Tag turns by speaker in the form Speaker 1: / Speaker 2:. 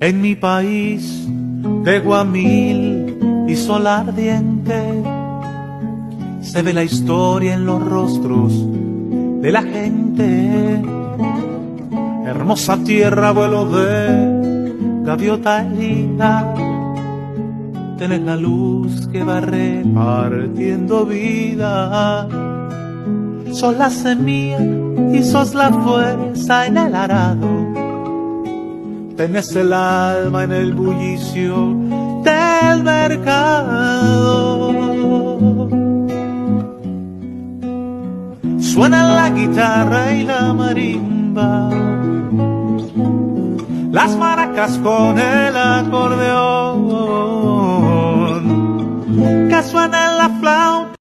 Speaker 1: En mi país de Guamil y sol ardiente se ve la historia en los rostros de la gente. Hermosa tierra, vuelo de gaviota herida. Tenés la luz que va repartiendo vida. Sos la semilla y sos la fuerza en el arado. Tenés el alma en el bullicio del mercado. Suena la guitarra y la marimba, las maracas con el acordeón, que suena la flauta